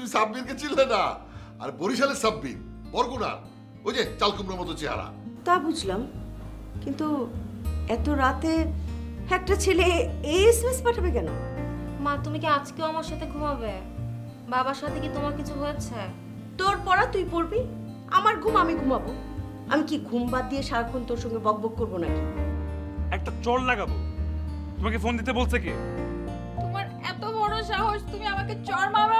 তুমি সাব্বিরকে চিনলে না? আর বরিশালের সাব্বির বরগুনার ওই যে চালকুমড়োর মতো চেহারা। তা বুঝলাম। কিন্তু এত রাতে একটা ছেলে এসএমএস পাঠাবে কেন? মা তুমি কি আজকেও আমার সাথে ঘুমাবে? বাবার সাথে কি তোমার কিছু হয়েছে? তোর পড়া তুই পড়বি? আমার ঘুম আমি ঘুমাবো। আমি কি ঘুম বাদ দিয়ে সারাক্ষণ তোর সঙ্গে বকবক করব নাকি? একটা চল লাগাবো। তোমাকে ফোন দিতে বলছে কে? তোমার এত বড় সাহস তুমি আমাকে চর মারবা বলছো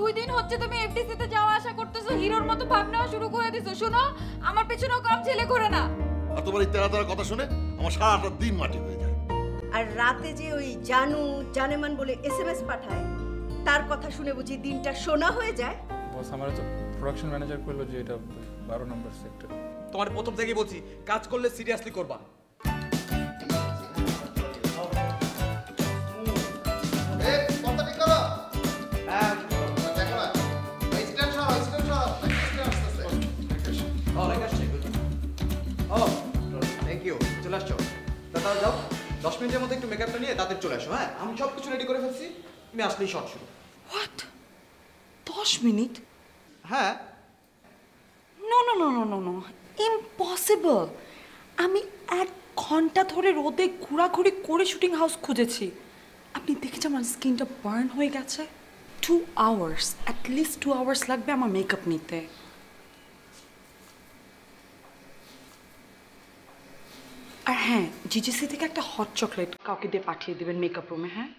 দুই দিন হচ্ছে তুমি এফডিসি তে যাওয়া আসা করতেছো হিরোর মতো ভাব নেওয়া শুরু করে দিছো। শোনো আমার পেছনেও কম ছেলে করে না। আর তোমার এই তেরা তেরা কথা শুনে আমার সারাটা দিন মাটি হয়ে যায়। আর রাতে যে ওই জানু জানেমান বলে এসএমএস পাঠায় তার কথা শুনে বুঝি দিনটা সোনা হয়ে যায়। বস আমার তো প্রোডাকশন ম্যানেজার করল যে এটা বারো নম্বর সেক্টর তোমার প্রথম থেকেই বলছি কাজ করলে সিরিয়াসলি করবা। ও থ্যাংক ইউ চলে আসছো? দাদা যাও দশ মিনিটের মধ্যে একটু মেকআপটা নিয়ে তাদের চলে আসো হ্যাঁ? আমি সব কিছু রেডি করে ফেলছি তুমি আসলেই শর্ট শুরু। হোয়াট দশ মিনিট? হ্যাঁ। No no no no no no impossible আমি এক ঘণ্টা ধরে রোদে ঘোরাঘুরি করে শুটিং হাউস খুঁজেছি। আপনি দেখেছেন আমার স্কিনটা বার্ন হয়ে গেছে? Two hours at least two hours লাগবে আমার মেকআপ নিতে। আর হ্যাঁ জিজিসি থেকে একটা হট চকলেট কাউকে দিয়ে পাঠিয়ে দেবেন মেকআপ রুমে হ্যাঁ?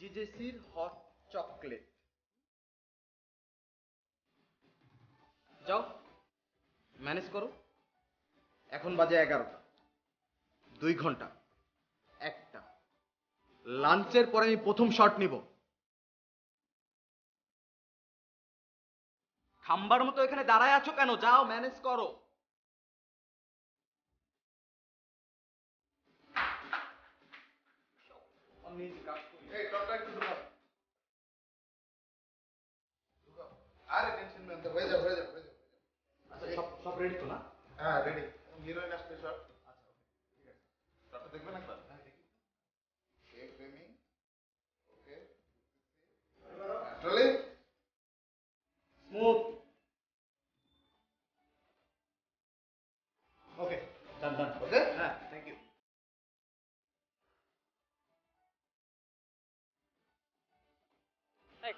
জিজেসির হট চকলেট যাও ম্যানেজ করো। এখন বাজে এগারোটা। দুই ঘণ্টা। লাঞ্চের পরে আমি প্রথম শট নিব। খাম্বার মতো এখানে দাঁড়ায় আছো কেন? যাও ম্যানেজ করো। আরে টেনশন হয়ে যাবে হয়ে যাবে আচ্ছা সব সব রেডি তো না? হ্যাঁ রেডি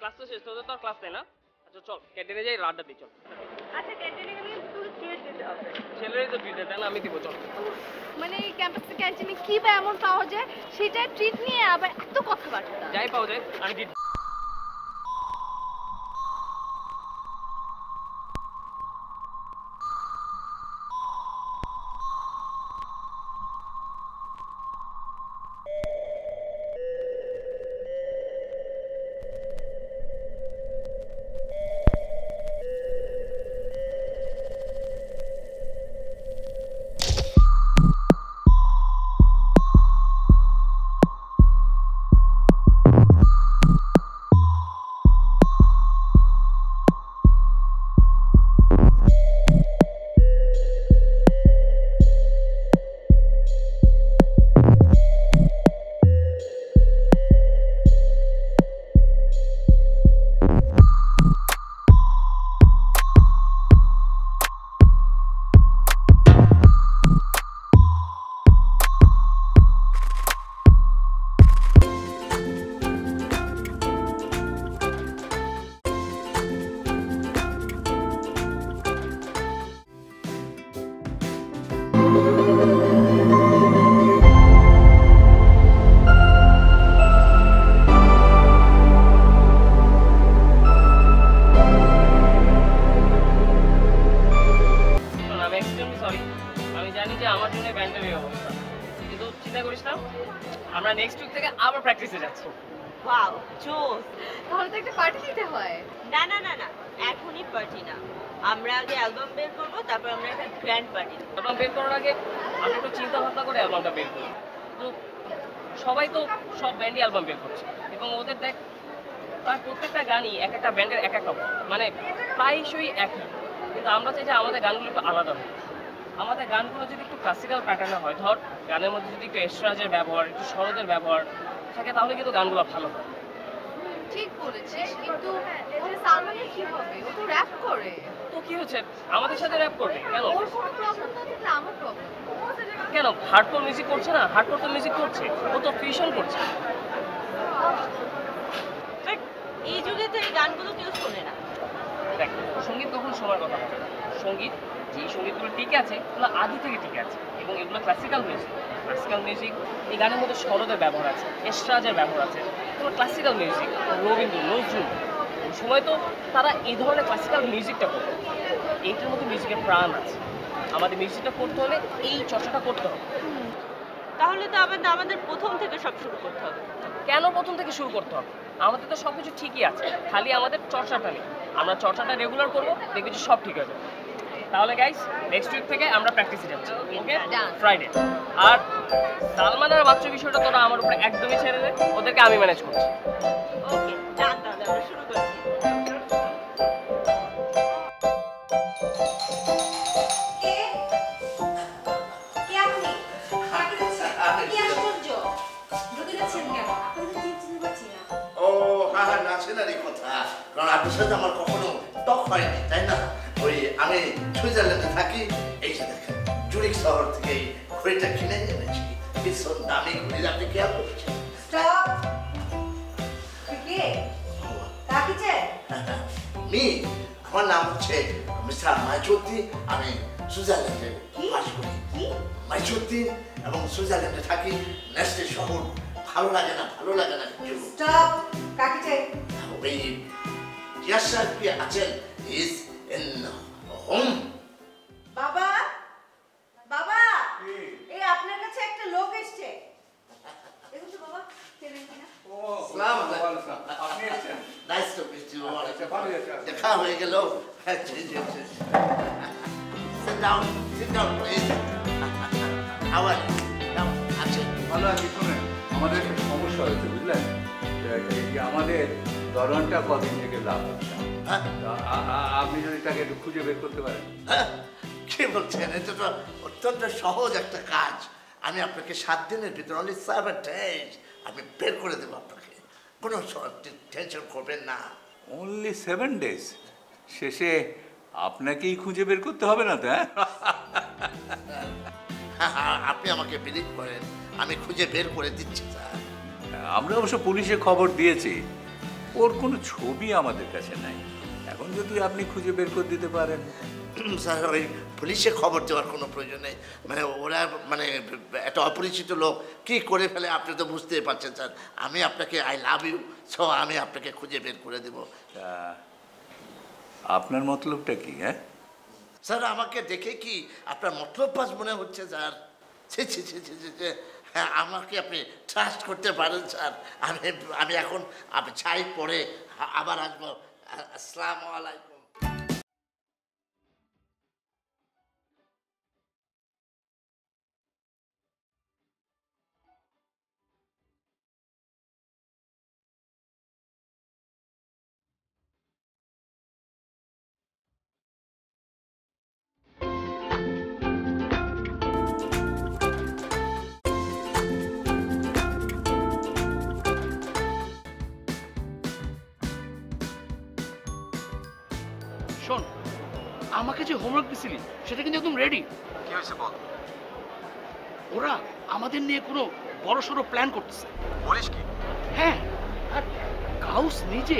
ক্লাস তো শেষ তোদের তো ক্লাস নেই না? আচ্ছা চল ক্যান্টিনে যাই রাড্ডা দিই চল। আচ্ছা ক্যান্টিনে গেলে তুই ট্রিট দিতে হবে। ছেলেরই তো ট্রিট দেয় না? আমি দিব চল। মানে এই ক্যাম্পাসে ক্যান্টিনে কি বা এমন পাওয়া যায় সেটা ট্রিট নিয়ে আবার এত কথাবার্তা। যাই পাওয়া যায় আমি জোস। তাহলে তো একটা পার্টি দিতে হয়। না না না না এখনই পার্টি না। আমরা আগে অ্যালবাম বের করব তারপর আমরা একটা গ্র্যান্ড পার্টি অ্যালবাম বের করার আগে আমরা একটু চিন্তা ভাবনা করে অ্যালবামটা বের করি। তো সবাই তো সব ব্যান্ডই অ্যালবাম বের করছে। এবং ওদের দেখ তার প্রত্যেকটা গানই এক একটা ব্যান্ডের এক এক রকম। মানে প্রায়শই একই। কিন্তু আমরা চাই যে আমাদের গানগুলো একটু আলাদা হোক। আমাদের গানগুলো যদি একটু ক্লাসিক্যাল প্যাটার্নে হয় ধর গানের মধ্যে যদি একটু এস্ট্রাজের ব্যবহার একটু সরোদের ব্যবহার থাকে তাহলে কিন্তু গানগুলো ভালো হয়। ঠিক বলেছিস কিন্তু ওই সালমানের কি হবে? ও তো র‍্যাপ করে। তো কি হচ্ছে? আমাদের সাথে র্যাপ করবে কেন? ওর কোনো প্রবলেম না থাকলে আমার প্রবলেম কেন? হার্ডকোর মিউজিক করছে না? হার্ডকোর তো মিউজিক করছে। ও তো ফিউশন করছে। এই যুগে তো এই গানগুলো কেউ শোনে না। দেখ সংগীত কখন সময় কথা বলে সংগীত যে সঙ্গীতগুলো ঠিক আছে ওগুলো আদি থেকে টিকে আছে। এবং এগুলো ক্লাসিক্যাল মিউজিক ক্লাসিক্যাল মিউজিক এই গানের মধ্যে সরোদের ব্যবহার আছে এস্ট্রাজের ব্যবহার আছে। এগুলো ক্লাসিক্যাল মিউজিক রবীন্দ্র নজরুল ওই সময় তো তারা এই ধরনের ক্লাসিক্যাল মিউজিকটা করতো। এইটার মধ্যে মিউজিকের প্রাণ আছে। আমাদের মিউজিকটা করতে হলে এই চর্চাটা করতে হবে। তাহলে তো আমাদের আমাদের প্রথম থেকে সব শুরু করতে হবে। কেন প্রথম থেকে শুরু করতে হবে? আমাদের তো সব কিছু ঠিকই আছে। খালি আমাদের চর্চাটা নেই। আমরা চর্চাটা রেগুলার করব দেখবি যে সব ঠিক আছে তাহলে গাইস নেক্সট উইক থেকে আমরা প্র্যাকটিসে যাচ্ছি ওকে ফ্রাইডে আর সালমান আর বাচ্চা বিষয়টা তোরা আমার উপরে একদমই ছেড়ে দে ওদেরকে আমি ম্যানেজ করছি। ওকে ডান তাহলে আমরা শুরু করছি। ও হ্যাঁ হ্যাঁ না সেটারই কথা। কারণ আপনার সাথে আমার কখনো টক হয়নি তাই না? আমি সুইজারল্যান্ডে থাকি। এই যে দেখেন জুরিক শহর থেকে এই ঘড়িটা কিনে এনেছি। ভীষণ দামি ঘড়ির আপনি খেয়াল করেছেন মি আমার নাম হচ্ছে মিস্টার মাইচুদ্দিন আমি সুইজারল্যান্ডে বাস করি। এবং সুইজারল্যান্ডে থাকি। নেস্টে শহর ভালো লাগে না ভালো লাগে না স্টপ কাকে চাই ওই ইয়াসার কি আছেন? Is in home. বাবা বাবা এই আপনার কাছে একটা লোক এসছে। দেখুন তো বাবা চেনেন কিনা আপনি এসেছেন নাইস টু মিট ইউ আচ্ছা, ভালো আছে। দেখা হয়ে গেল। ডাউন সিট ডাউন প্লিজ আবার আছেন ভালো আছি শুনেন। আমাদের একটা সমস্যা হয়েছে বুঝলেন? আমাদের দরনটা কদিন থেকে লাভ। হ্যাঁ? আপনি যদি তাকে একটু খুঁজে বের করতে পারেন। হ্যাঁ? কি বলছেন? এটা তো অত্যন্ত সহজ একটা কাজ। আমি আপনাকে সাত দিনের ভিতরে অনলি সেভেন ডেজ আমি বের করে দেবো আপনাকে। কোনো টেনশন করবেন না। অনলি সেভেন ডেজ শেষে আপনাকেই খুঁজে বের করতে হবে না তো হ্যাঁ? আপনি আমাকে বিলিভ করেন। আমি খুঁজে বের করে দিচ্ছি স্যার। আমরা অবশ্য পুলিশে খবর দিয়েছি। ওর কোনো ছবি আমাদের কাছে নাই। এখন যদি আপনি খুঁজে বের করে দিতে পারেন। স্যার ওই পুলিশে খবর দেওয়ার কোনো প্রয়োজন নেই। মানে ওরা মানে একটা অপরিচিত লোক কি করে ফেলে আপনি তো বুঝতেই পারছেন স্যার। আমি আপনাকে আই লাভ ইউ সো আমি আপনাকে খুঁজে বের করে দেবো। আপনার মতলবটা কি হ্যাঁ? স্যার আমাকে দেখে কি আপনার মতলব পাস মনে হচ্ছে স্যার? ছি ছি ছি ছি ছি ছি। হ্যাঁ আমাকে আপনি ট্রাস্ট করতে পারেন, স্যার। আমি আমি এখন ছাই পরে আবার আসব। আসসালামু আলাইকুম। আমাকে যে হোমওয়ার্ক দিছিলি সেটা কিন্তু একদম রেডি কি হয়েছে বল? ওরা আমাদের নিয়ে কোনো বড় সড়ো প্ল্যান করতেছে। বলিস কি? হ্যাঁ আর কাউস নিজে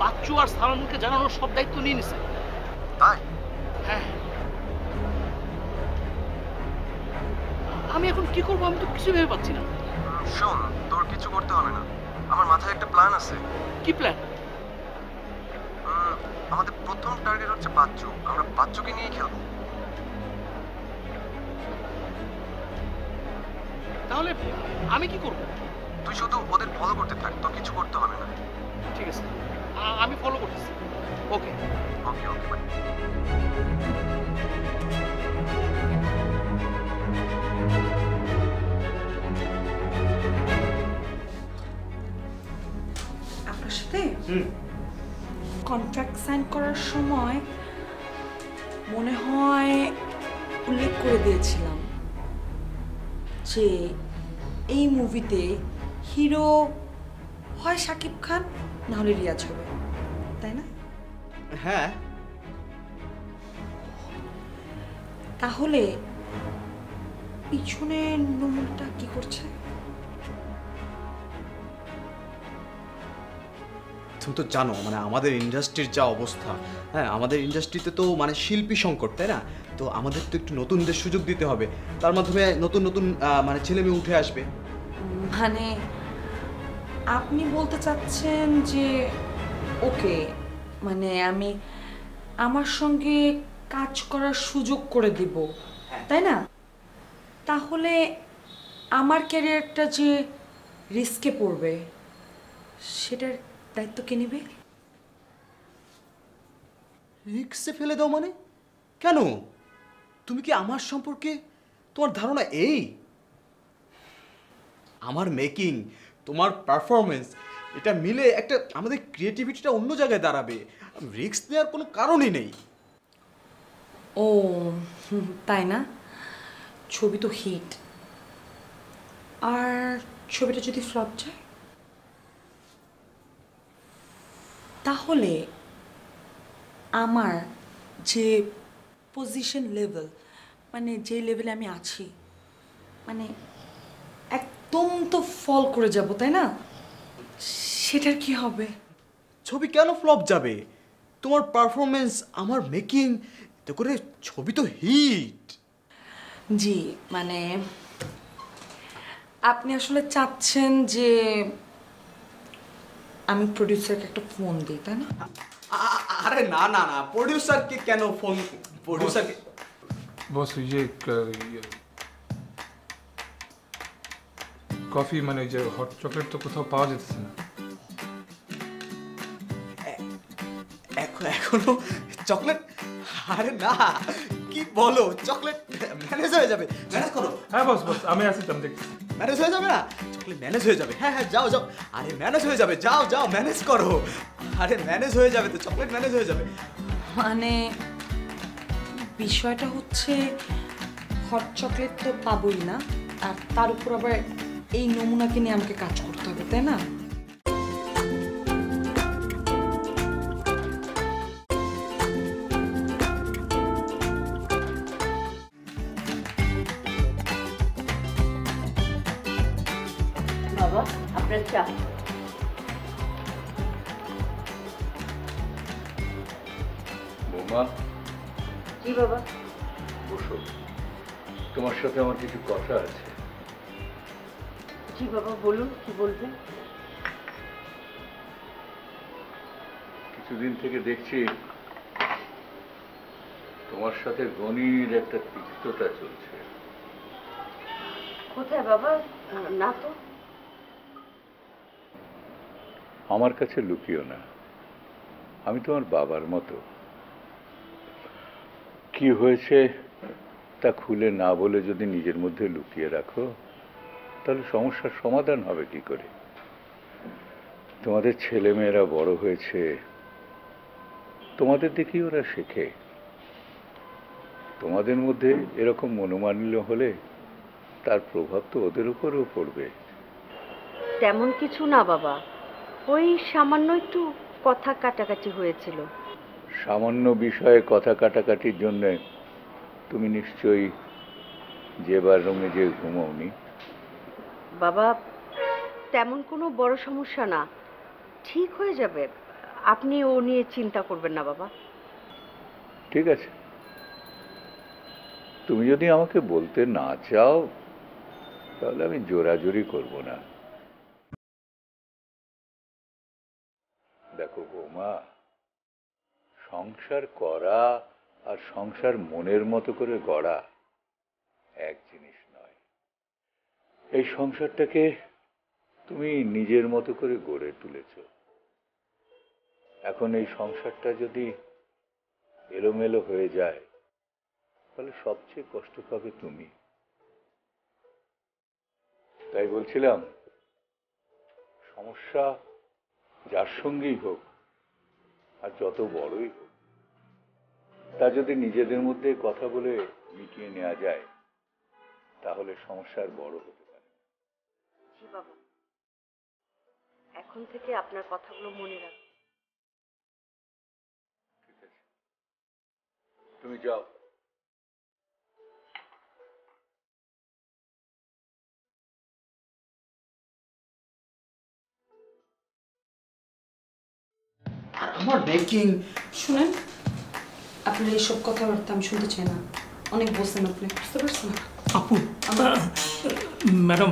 বাচ্চু আর সালামকে জানানোর সব দায়িত্ব নিয়ে নিছে। তাই? হ্যাঁ। আমি এখন কি করব আমি তো কিছু ভেবে পাচ্ছি না। শোন তোর কিছু করতে হবে না। আমার মাথায় একটা প্ল্যান আছে। কি প্ল্যান আমাদের প্রথম টার্গেট হচ্ছে বাচ্চু। আমরা বাচ্চুকে নিয়েই খেলব। তাহলে আমি কি করব? তুই শুধু ওদের ফলো করতে থাক তোর কিছু করতে হবে না। ঠিক আছে। আমি ফলো করতেছি। ওকে ওকে ওকে বাই আপনার সাথে? হুম। কন্ট্রাক্ট সাইন করার সময় মনে হয় উল্লেখ করে দিয়েছিলাম যে এই মুভিতে হিরো হয় শাকিব খান নাহলে রিয়াজ হবে তাই না? হ্যাঁ। তাহলে পিছনের নমুনাটা কি করছে? তুমি তো জানো মানে আমাদের ইন্ডাস্ট্রির যা অবস্থা হ্যাঁ আমাদের ইন্ডাস্ট্রিতে তো মানে শিল্পী সংকট তাই না? তো আমাদের তো একটু নতুনদের সুযোগ দিতে হবে। তার মাধ্যমে নতুন নতুন মানে ছেলে মেয়ে উঠে আসবে। মানে আপনি বলতে চাচ্ছেন যে ওকে মানে আমি আমার সঙ্গে কাজ করার সুযোগ করে দিব তাই না? তাহলে আমার ক্যারিয়ারটা যে রিস্কে পড়বে সেটার দায়িত্ব কে নেবে? রিক্সে ফেলে দাও মানে? কেন? তুমি কি আমার সম্পর্কে তোমার ধারণা এই? আমার মেকিং তোমার পারফরমেন্স এটা মিলে একটা আমাদের ক্রিয়েটিভিটিটা অন্য জায়গায় দাঁড়াবে। রিস্ক নেওয়ার কোনো কারণই নেই। ও তাই না? ছবি তো হিট আর ছবিটা যদি ফ্লপ যায়? তাহলে আমার যে পজিশন লেভেল মানে যে লেভেলে আমি আছি মানে একদম তো ফল করে যাব তাই না? সেটার কি হবে? ছবি কেন ফ্লপ যাবে? তোমার পারফরমেন্স আমার মেকিং এতে করে ছবি তো হিট জি মানে আপনি আসলে চাচ্ছেন যে আমি প্রডিউসারকে একটা ফোন দিই তাই না? আরে না না না প্রডিউসারকে কেন ফোন প্রডিউসারকে বস ওই যে কফি মানে ওই যে হট চকলেট তো কোথাও পাওয়া যেতেছে না। এখন এখনও চকলেট আরে না কি বলো চকলেট ম্যানেজ হয়ে যাবে। ম্যানেজ করো। হ্যাঁ বস বস আমি আছি তো আমি দেখছি ম্যানেজ হয়ে যাবে না? চকলেট ম্যানেজ হয়ে যাবে। হ্যাঁ হ্যাঁ যাও যাও। আরে ম্যানেজ হয়ে যাবে, যাও যাও ম্যানেজ করো। আরে ম্যানেজ হয়ে যাবে তো চকলেট ম্যানেজ হয়ে যাবে। মানে বিষয়টা হচ্ছে হট চকলেট তো পাবোই না, আর তার উপর আবার এই নমুনাকে নিয়ে আমাকে কাজ করতে হবে, তাই না? চা বৌমা। জি বাবা। বসো। তোমার সাথে আমার কিছু কথা আছে। জি বাবা বলুন কি বলবেন কিছুদিন থেকে দেখছি তোমার সাথে গণির একটা তিক্ততা চলছে। কোথায় বাবা? না তো। আমার কাছে লুকিও না। আমি তোমার বাবার মতো। কি হয়েছে তা খুলে না বলে যদি নিজের মধ্যে লুকিয়ে রাখো, তাহলে সমস্যার সমাধান হবে কি করে? তোমাদের ছেলেমেয়েরা বড় হয়েছে। তোমাদের দেখেই ওরা শেখে। তোমাদের মধ্যে এরকম মনোমালিন্য হলে তার প্রভাব তো ওদের উপরেও পড়বে। তেমন কিছু না বাবা। ওই সামান্য একটু কথা কাটাকাটি হয়েছিল। সামান্য বিষয়ে কথা কাটাকাটির জন্য তুমি নিশ্চয়ই যেবার রুমে যে ঘুমোওনি। বাবা তেমন কোনো বড় সমস্যা না। ঠিক হয়ে যাবে। আপনি ও নিয়ে চিন্তা করবেন না বাবা। ঠিক আছে। তুমি যদি আমাকে বলতে না চাও তাহলে আমি জোরাজুরি করব না। দেখো বৌমা, সংসার করা আর সংসার মনের মতো করে গড়া এক জিনিস নয়। এই সংসারটাকে তুমি নিজের মতো করে গড়ে তুলেছ। এখন এই সংসারটা যদি এলোমেলো হয়ে যায়, তাহলে সবচেয়ে কষ্ট পাবে তুমি। তাই বলছিলাম, সমস্যা যার সঙ্গেই হোক আর যত বড়ই হোক তা যদি নিজেদের মধ্যে কথা বলে মিটিয়ে নেওয়া যায় তাহলে সমস্যার বড় হতে পারে। এখন থেকে আপনার কথাগুলো মনে আছে। তুমি যাও। আর আমার ব্যাংকিং শুনেন আপনার এইসব কথাবার্তা আমি শুনতে চাই না। অনেক বলছেন আপনি বুঝতে পারছেন? আপু ম্যাডাম।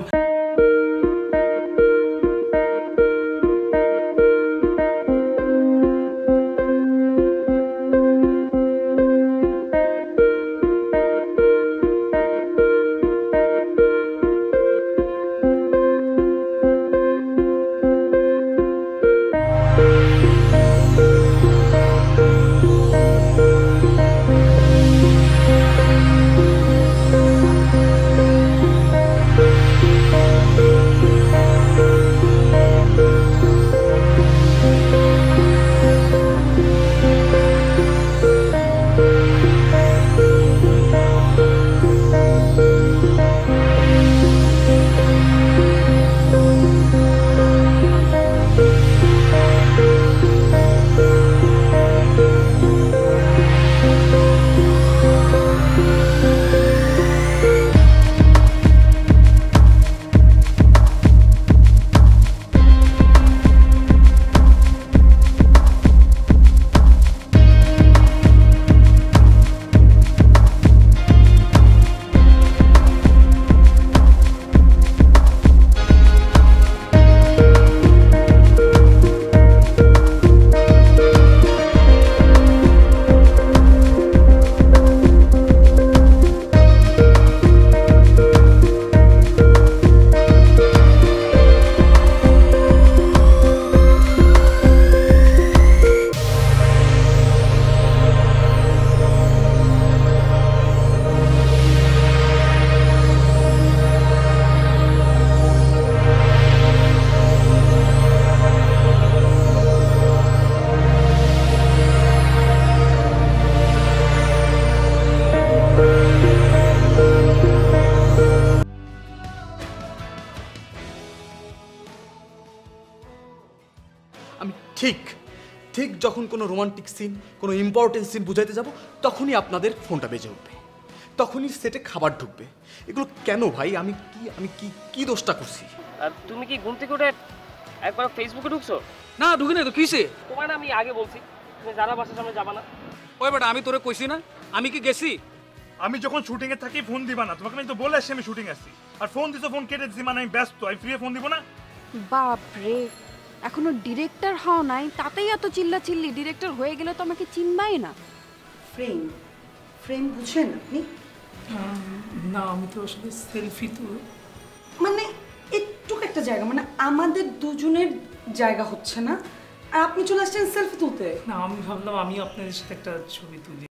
ঠিক যখন কোনো রোমান্টিক সিন কোনো ইম্পর্টেন্ট সিন বুঝাইতে যাব তখনই আপনাদের ফোনটা বেজে উঠবে। তখনই সেটে খাবার ঢুকবে। এগুলো কেন ভাই? আমি কি আমি কি কি দোষটা করছি? আর তুমি কি ঘুম থেকে উঠে একবার ফেসবুকে ঢুকছো? না ঢুকি না তো কিসে তোমার আমি আগে বলছি তুমি যারা বাসার সামনে যাবা না। ওই বেটা আমি তোরে কইছি না আমি কি গেছি? আমি যখন শুটিং এ থাকি ফোন দিবা না। তোমাকে আমি তো বলে আসছি আমি শুটিং আসছি। আর ফোন দিছো ফোন কেটে দিছি মানে আমি ব্যস্ত আমি ফ্রি ফোন দিব না? বাপরে। এখনও ডিরেক্টর হও নাই তাতেই এত চিল্লা চিল্লি ডিরেক্টর হয়ে গেলে তো আমাকে চিনবাই না। ফ্রেম ফ্রেম বুঝেন আপনি? না আমি তো আসলে সেলফি তো। মানে একটু একটা জায়গা মানে আমাদের দুজনের জায়গা হচ্ছে না। আর আপনি চলে আসছেন সেলফি তুলতে। না আমি ভাবলাম আমি আপনাদের সাথে একটা ছবি তুলি।